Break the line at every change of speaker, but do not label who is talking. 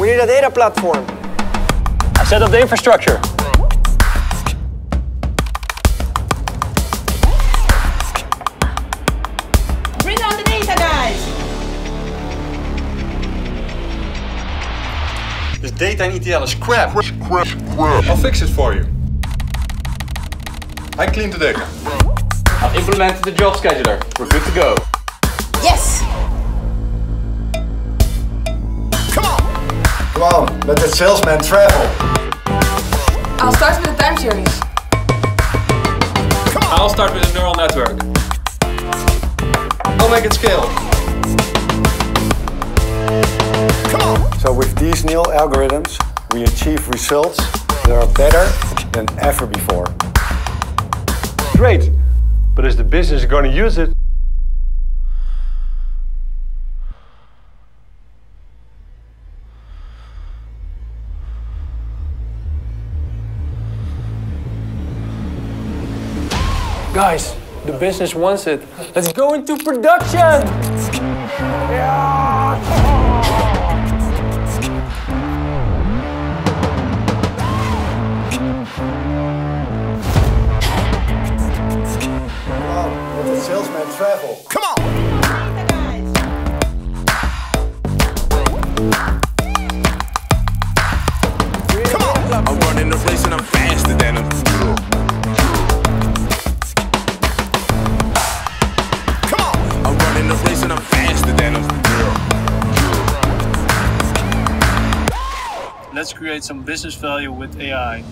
We need a data platform.
I set up the infrastructure.
Bring on the data, guys.
This data in ETL is crap. I'll fix it for you. I cleaned the data.
I've implemented the job scheduler. We're good to go.
Yes.
Come on, let the salesman travel.
I'll start with the time series.
I'll start with a neural network. I'll make it scale.
So with these new algorithms, we achieve results that are better than ever before.
Great, but is the business going to use it?
Guys, the business wants it. Let's go into production!
Come on, let the salesman travel.
Data, guys.
Let's create some business value with AI.